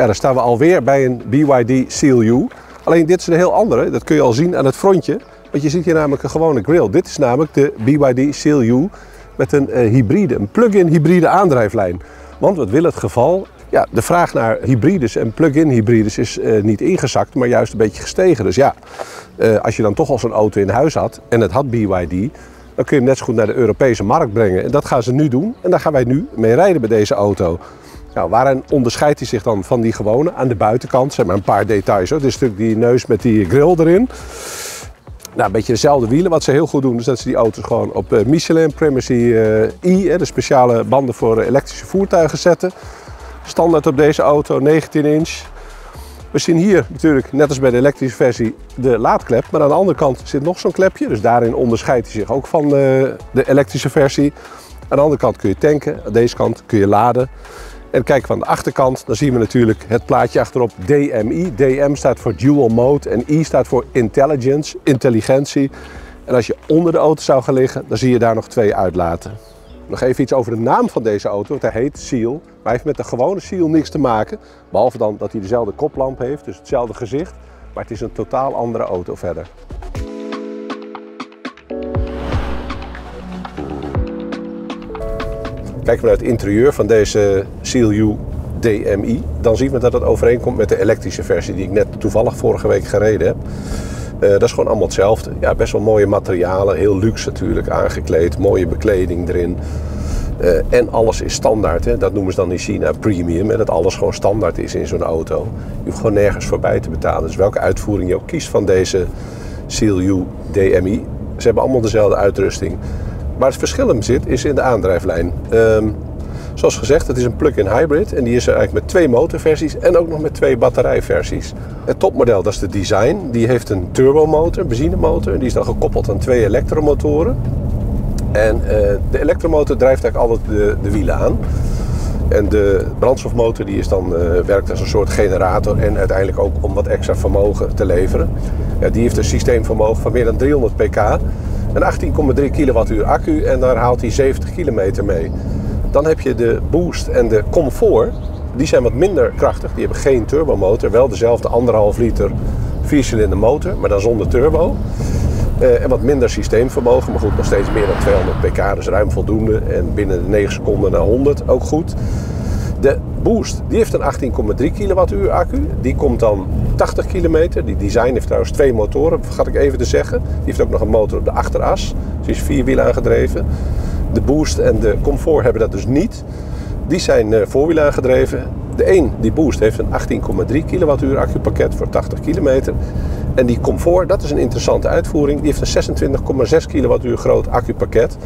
Ja, dan staan we alweer bij een BYD Seal U. Alleen dit is een heel andere. Dat kun je al zien aan het frontje. Want je ziet hier namelijk een gewone grill. Dit is namelijk de BYD Seal U met een uh, hybride, een plug-in hybride aandrijflijn. Want wat wil het geval? Ja, de vraag naar hybrides en plug-in hybrides is uh, niet ingezakt, maar juist een beetje gestegen. Dus ja, uh, als je dan toch al zo'n auto in huis had en het had BYD, dan kun je hem net zo goed naar de Europese markt brengen. En dat gaan ze nu doen en daar gaan wij nu mee rijden met deze auto. Nou, waarin onderscheidt hij zich dan van die gewone? Aan de buitenkant zijn maar een paar details. Hoor. Is natuurlijk die neus met die grill erin. Nou, een beetje dezelfde wielen. Wat ze heel goed doen, is dat ze die auto's gewoon op uh, Michelin Primacy E, de speciale banden voor elektrische voertuigen zetten. Standaard op deze auto, 19 inch. We zien hier natuurlijk, net als bij de elektrische versie, de laadklep. Maar aan de andere kant zit nog zo'n klepje. Dus daarin onderscheidt hij zich ook van de, de elektrische versie. Aan de andere kant kun je tanken, aan deze kant kun je laden. En kijken we aan de achterkant, dan zien we natuurlijk het plaatje achterop DMI. DM staat voor Dual Mode en I staat voor Intelligence, intelligentie. En als je onder de auto zou gaan liggen, dan zie je daar nog twee uitlaten. Nog even iets over de naam van deze auto. Hij heet Seal, maar hij heeft met de gewone Seal niks te maken. Behalve dan dat hij dezelfde koplamp heeft, dus hetzelfde gezicht. Maar het is een totaal andere auto verder. Kijken we naar het interieur van deze Seal U DMI, dan zien we dat het overeenkomt met de elektrische versie die ik net toevallig vorige week gereden heb. Uh, dat is gewoon allemaal hetzelfde. Ja, best wel mooie materialen, heel luxe natuurlijk aangekleed, mooie bekleding erin. Uh, en alles is standaard. Hè? Dat noemen ze dan in China premium. En dat alles gewoon standaard is in zo'n auto. Je hoeft gewoon nergens voorbij te betalen. Dus welke uitvoering je ook kiest van deze Seal U DMI. Ze hebben allemaal dezelfde uitrusting. Waar het verschil in zit, is in de aandrijflijn. Um, zoals gezegd, het is een plug-in hybrid en die is er eigenlijk met twee motorversies en ook nog met twee batterijversies. Het topmodel, dat is de Design, die heeft een turbomotor, een benzinemotor. Die is dan gekoppeld aan twee elektromotoren. En uh, de elektromotor drijft eigenlijk altijd de, de, wielen aan. En de brandstofmotor die is dan, uh, werkt als een soort generator en uiteindelijk ook om wat extra vermogen te leveren. Ja, die heeft een systeemvermogen van meer dan 300 pk. Een 18,3 kilowattuur accu en daar haalt hij 70 kilometer mee. Dan heb je de boost en de comfort. Die zijn wat minder krachtig. Die hebben geen turbomotor. Wel dezelfde anderhalf liter viercilinder motor, maar dan zonder turbo. Uh, en wat minder systeemvermogen, maar goed, nog steeds meer dan 200 pk, dus ruim voldoende. En binnen de 9 seconden naar 100, ook goed. De Boost, die heeft een 18,3 kilowattuur accu. Die komt dan 80 kilometer. Die design heeft trouwens twee motoren, vergat ik even te zeggen. Die heeft ook nog een motor op de achteras. Dus die is vierwiel aangedreven. De Boost en de Comfort hebben dat dus niet. Die zijn uh, voorwiel aangedreven. De een, die Boost, heeft een 18,3 kilowattuur accupakket voor 80 kilometer. En die Comfort, dat is een interessante uitvoering. Die heeft een 26,6 kilowattuur groot accupakket.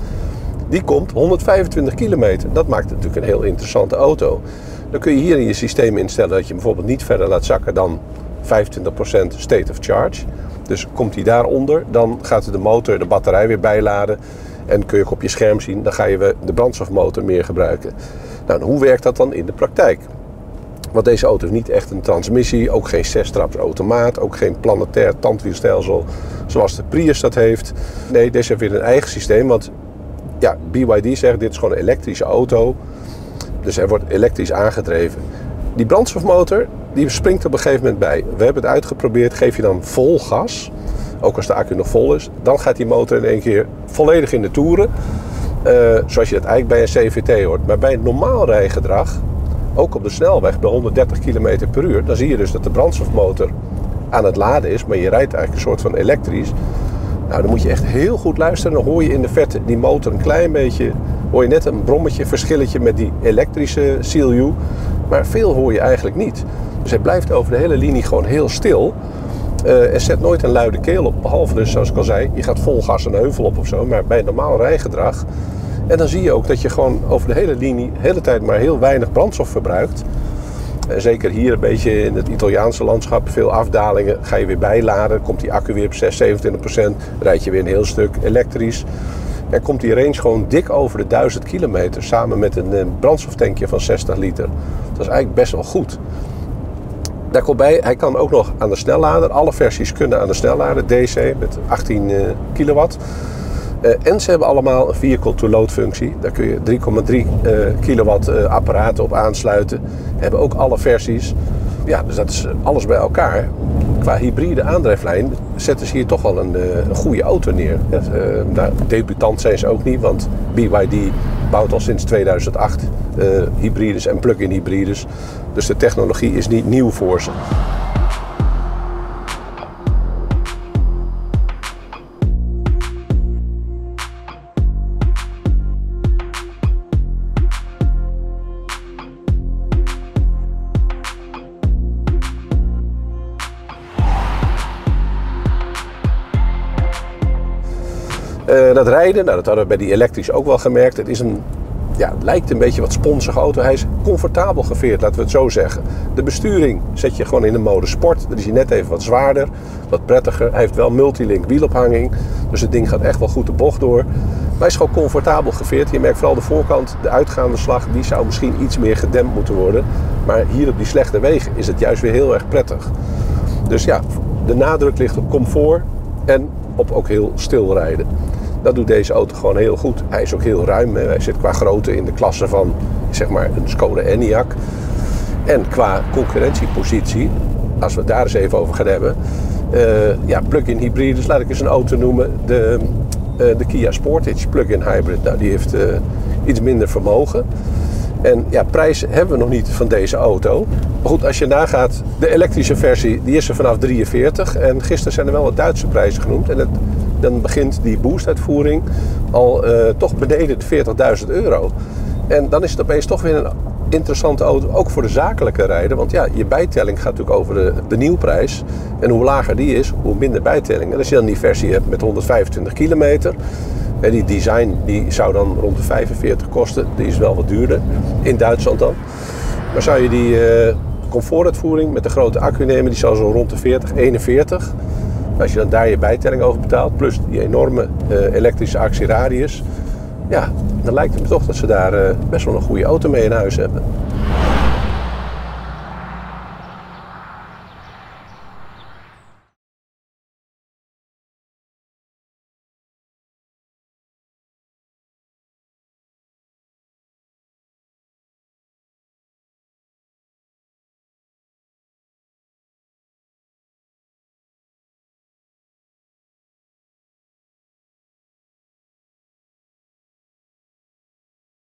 Die komt 125 kilometer. Dat maakt natuurlijk een heel interessante auto. Dan kun je hier in je systeem instellen dat je bijvoorbeeld niet verder laat zakken dan 25% state of charge. Dus komt hij daaronder, dan gaat de motor de batterij weer bijladen. En kun je op je scherm zien, dan ga je de brandstofmotor meer gebruiken. Nou, hoe werkt dat dan in de praktijk? Want deze auto is niet echt een transmissie, ook geen zes-traps automaat, ook geen planetair tandwielstelsel zoals de Prius dat heeft. Nee, deze heeft weer een eigen systeem, want ja, BYD zegt dit is gewoon een elektrische auto. Dus hij wordt elektrisch aangedreven. Die brandstofmotor die springt op een gegeven moment bij. We hebben het uitgeprobeerd, geef je dan vol gas, ook als de accu nog vol is, dan gaat die motor in één keer volledig in de toeren. Uh, zoals je dat eigenlijk bij een CVT hoort. Maar bij normaal rijgedrag, ook op de snelweg bij 130 km per uur, dan zie je dus dat de brandstofmotor aan het laden is, maar je rijdt eigenlijk een soort van elektrisch. Nou, dan moet je echt heel goed luisteren. Dan hoor je in de verte die motor een klein beetje, hoor je net een brommetje, verschilletje met die elektrische CLU. Maar veel hoor je eigenlijk niet. Hij blijft over de hele linie gewoon heel stil. Uh, en zet nooit een luide keel op. Behalve dus, zoals ik al zei, je gaat vol gas een heuvel op of zo. Maar bij normaal rijgedrag. En dan zie je ook dat je gewoon over de hele linie, de hele tijd maar heel weinig brandstof verbruikt. En zeker hier een beetje in het Italiaanse landschap, veel afdalingen, ga je weer bijladen. Komt die accu weer op 6, 27 procent, rijd je weer een heel stuk elektrisch. En komt die range gewoon dik over de 1000 kilometer samen met een brandstoftankje van 60 liter. Dat is eigenlijk best wel goed. Daar komt bij, hij kan ook nog aan de snellader. Alle versies kunnen aan de snellader, DC met 18 uh, kilowatt. Uh, en ze hebben allemaal een vehicle-to-load functie. Daar kun je 3,3 uh, kilowatt apparaten op aansluiten. Hebben ook alle versies. ja, dus dat is alles bij elkaar. Qua hybride aandrijflijn zetten ze hier toch wel een, goede auto neer. Nou, debutant zijn ze ook niet, want BYD bouwt al sinds 2008 uh, hybrides en plug-in hybrides. Dus de technologie is niet nieuw voor ze. Uh, dat rijden, nou, dat hadden we bij die elektrisch ook wel gemerkt. Het is een ja, het lijkt een beetje wat sponsige auto. Hij is comfortabel geveerd, laten we het zo zeggen. De besturing zet je gewoon in de mode sport. Dan is hij net even wat zwaarder, wat prettiger. Hij heeft wel multilink wielophanging. Dus het ding gaat echt wel goed de bocht door. Maar hij is gewoon comfortabel geveerd. Je merkt vooral de voorkant, de uitgaande slag, die zou misschien iets meer gedempt moeten worden. Maar hier op die slechte wegen is het juist weer heel erg prettig. Dus ja, de nadruk ligt op comfort en op ook heel stil rijden. Dat doet deze auto gewoon heel goed. Hij is ook heel ruim. Hij zit qua grootte in de klasse van zeg maar een Skoda Enyaq. En qua concurrentiepositie, als we het daar eens even over gaan hebben. Uh, ja, plug-in hybrides, laat ik eens een auto noemen. De, uh, de Kia Sportage plug-in hybrid. Nou, die heeft uh, iets minder vermogen. En ja, prijs hebben we nog niet van deze auto. Maar goed, als je nagaat, de elektrische versie die is er vanaf 43. En gisteren zijn er wel wat Duitse prijzen genoemd. En het dan begint die boostuitvoering al uh, toch beneden de 40.000 euro. En dan is het opeens toch weer een interessante auto, ook voor de zakelijke rijden. Want ja, je bijtelling gaat natuurlijk over de, de nieuwprijs. En hoe lager die is, hoe minder bijtelling. En als je dan die versie hebt met 125 kilometer... En die design die zou dan rond de 45 kosten. Die is wel wat duurder, in Duitsland dan. Maar zou je die uh, comfortuitvoering met de grote accu nemen, die zou zo rond de 40, 41. Als je dan daar je bijtelling over betaalt, plus die enorme uh, elektrische actieradius, ja, dan lijkt het me toch dat ze daar uh, best wel een goede auto mee in huis hebben.